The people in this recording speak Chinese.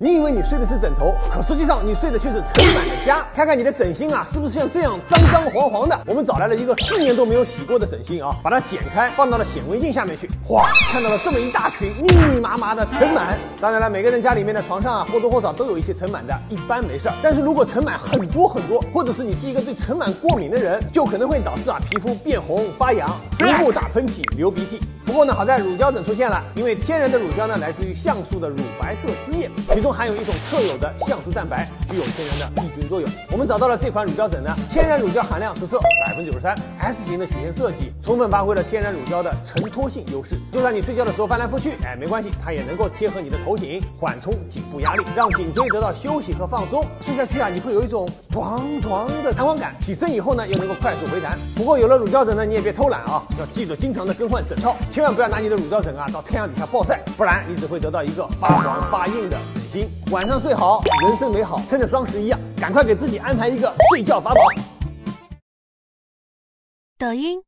你以为你睡的是枕头，可实际上你睡的却是尘螨的家。看看你的枕芯啊，是不是像这样脏脏黄黄的？我们找来了一个四年都没有洗过的枕芯啊，把它剪开，放到了显微镜下面去，哇，看到了这么一大群密密麻麻的尘螨。当然了，每个人家里面的床上啊，或多或少都有一些尘螨的，一般没事儿。但是如果尘螨很多很多，或者是你是一个对尘螨过敏的人，就可能会导致啊皮肤变红、发痒、鼻部打喷嚏、流鼻涕。不过呢，好在乳胶枕出现了，因为天然的乳胶呢来自于橡树的乳白色汁液，其中含有一种特有的橡树蛋白，具有天然的抑菌作用。我们找到了这款乳胶枕呢，天然乳胶含量实测百分之九十三，S 型的曲线设计，充分发挥了天然乳胶的承托性优势。就算你睡觉的时候翻来覆去，哎，没关系，它也能够贴合你的头颈，缓冲颈部压力，让颈椎得到休息和放松。睡下去啊，你会有一种咣咣的弹簧感，起身以后呢，又能够快速回弹。不过有了乳胶枕呢，你也别偷懒啊，要记得经常的更换枕套，千万不要拿你的乳胶枕啊到太阳底下暴晒，不然你只会得到一个发黄发硬的晚上睡好，人生美好。趁着双十一啊，赶快给自己安排一个睡觉法宝。抖音。